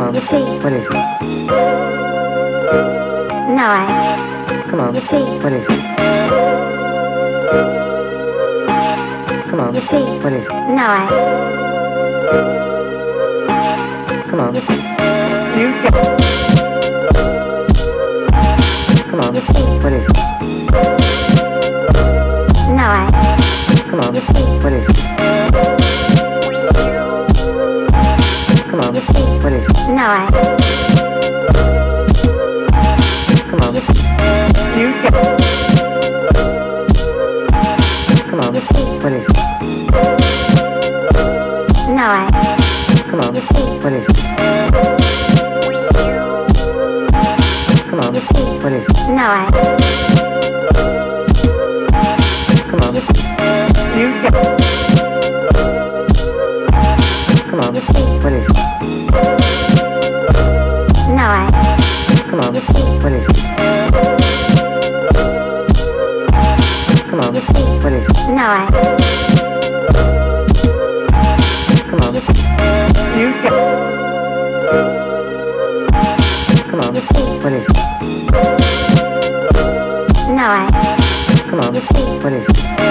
on. You see. What is it? No, I. Come on. You see. What is it? Come on. You see. What is it? No, I. Come on. You see. Come on. You see. What is it? No, I. Come on. You see. What is it? No, I. Come on. You see. Come on. You see. What is it? No, I. Come on. You see. It? Come on. You see. What is it? No, I. Come on. You see. What is it? No, I. Come on. You see. Come on. You see. What is it? No, I. Come on. You see. What is it?